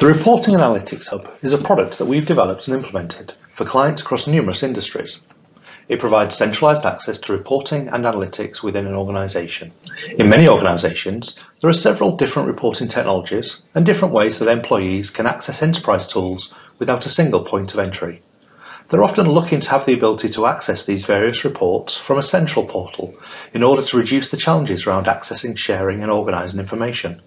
The Reporting Analytics Hub is a product that we've developed and implemented for clients across numerous industries. It provides centralized access to reporting and analytics within an organization. In many organizations, there are several different reporting technologies and different ways that employees can access enterprise tools without a single point of entry. They're often looking to have the ability to access these various reports from a central portal in order to reduce the challenges around accessing, sharing and organizing information.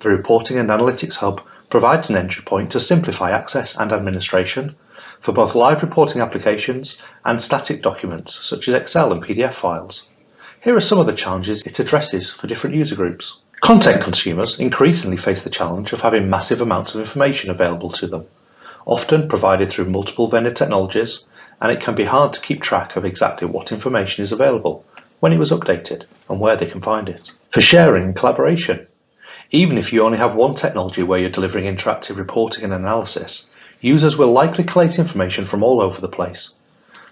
The Reporting and Analytics Hub provides an entry point to simplify access and administration, for both live reporting applications and static documents such as Excel and PDF files. Here are some of the challenges it addresses for different user groups. Content consumers increasingly face the challenge of having massive amounts of information available to them, often provided through multiple vendor technologies, and it can be hard to keep track of exactly what information is available, when it was updated, and where they can find it. For sharing and collaboration, even if you only have one technology where you're delivering interactive reporting and analysis, users will likely collate information from all over the place.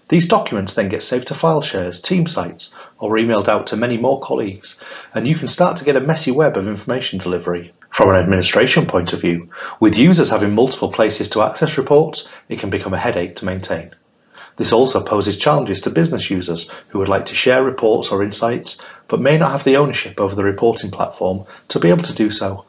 These documents then get saved to file shares, team sites, or emailed out to many more colleagues, and you can start to get a messy web of information delivery. From an administration point of view, with users having multiple places to access reports, it can become a headache to maintain. This also poses challenges to business users who would like to share reports or insights, but may not have the ownership over the reporting platform to be able to do so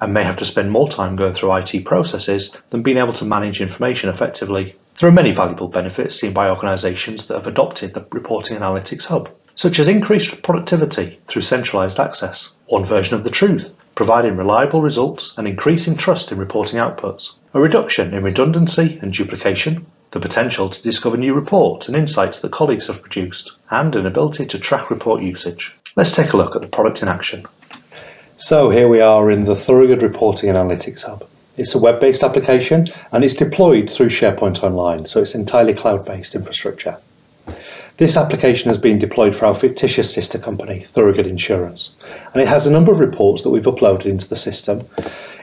and may have to spend more time going through IT processes than being able to manage information effectively. There are many valuable benefits seen by organisations that have adopted the Reporting Analytics Hub, such as increased productivity through centralised access, one version of the truth, providing reliable results and increasing trust in reporting outputs, a reduction in redundancy and duplication, the potential to discover new reports and insights that colleagues have produced, and an ability to track report usage. Let's take a look at the product in action. So here we are in the Thorogood Reporting Analytics Hub. It's a web-based application and it's deployed through SharePoint Online, so it's entirely cloud-based infrastructure. This application has been deployed for our fictitious sister company, Thorogood Insurance, and it has a number of reports that we've uploaded into the system.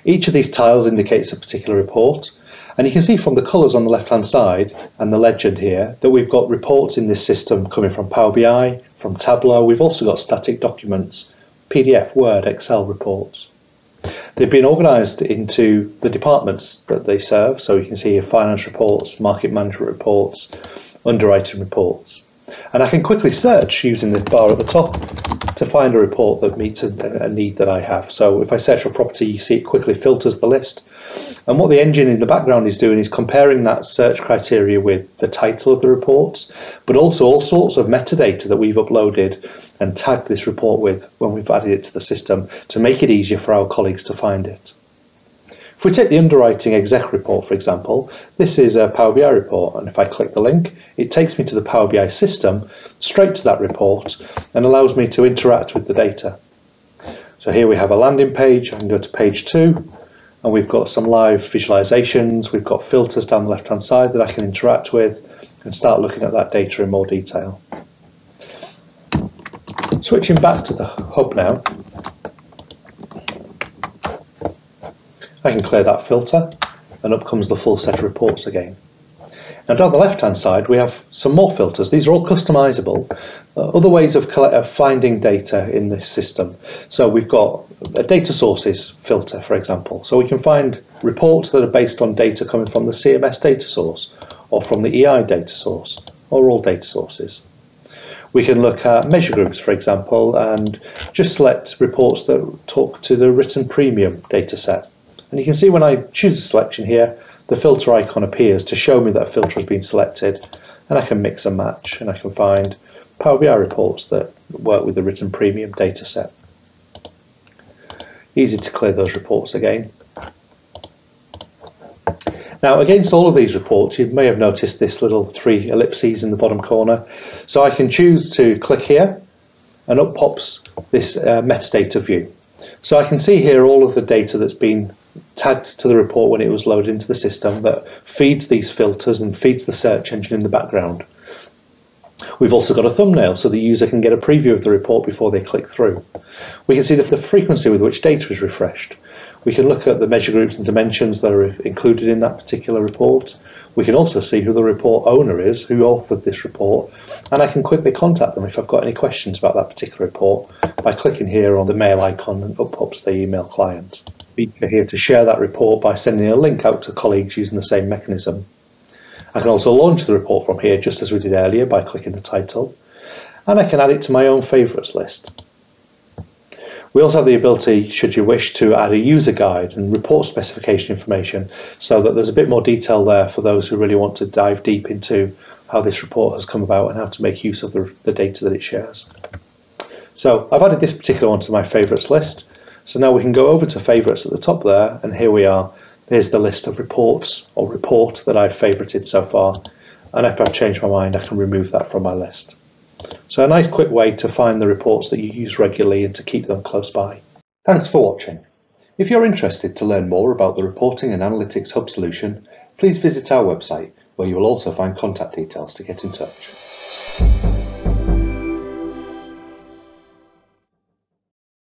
Each of these tiles indicates a particular report, and you can see from the colours on the left-hand side and the legend here that we've got reports in this system coming from Power BI, from Tableau, we've also got static documents, PDF, Word, Excel reports. They've been organised into the departments that they serve, so you can see finance reports, market management reports, underwriting reports. And I can quickly search using the bar at the top to find a report that meets a, a, need that I have. So if I search for property, you see it quickly filters the list. And what the engine in the background is doing is comparing that search criteria with the title of the reports, but also all sorts of metadata that we've uploaded and tagged this report with when we've added it to the system to make it easier for our colleagues to find it. If we take the underwriting exec report, for example, this is a Power BI report, and if I click the link, it takes me to the Power BI system, straight to that report, and allows me to interact with the data. So here we have a landing page, I can go to page two, and we've got some live visualizations, we've got filters down the left-hand side that I can interact with, and start looking at that data in more detail. Switching back to the hub now, I can clear that filter and up comes the full set of reports again. Now down the left hand side we have some more filters. These are all customizable. Uh, other ways of, of, finding data in this system. So we've got a data sources filter for example. So we can find reports that are based on data coming from the CMS data source or from the EI data source or all data sources. We can look at measure groups, for example, and just select reports that talk to the written premium data set. And you can see when I choose a selection here, the filter icon appears to show me that a filter has been selected, and I can mix and match, and I can find Power BI reports that work with the written premium data set. Easy to clear those reports again. Now, against all of these reports, you may have noticed this little three ellipses in the bottom corner. So I can choose to click here, and up pops this uh, metadata view. So I can see here all of the data that's been tagged to the report when it was loaded into the system that feeds these filters and feeds the search engine in the background. We've also got a thumbnail so the user can get a preview of the report before they click through. We can see the frequency with which data is refreshed. We can look at the measure groups and dimensions that are included in that particular report. We can also see who the report owner is, who authored this report, and I can quickly contact them if I've got any questions about that particular report by clicking here on the mail icon and up pops the email client. We're here to share that report by sending a link out to colleagues using the same mechanism. I can also launch the report from here just as we did earlier by clicking the title, and I can add it to my own favourites list. We also have the ability, should you wish, to add a user guide and report specification information so that there's a bit more detail there for those who really want to dive deep into how this report has come about and how to make use of the, the data that it shares. So I've added this particular one to my favourites list. So now we can go over to favourites at the top there, and here we are. Here's the list of reports or report that I've favorited so far. And if I've changed my mind, I can remove that from my list. So a nice quick way to find the reports that you use regularly and to keep them close by. Thanks for watching. If you're interested to learn more about the Reporting and Analytics Hub solution, please visit our website where you will also find contact details to get in touch.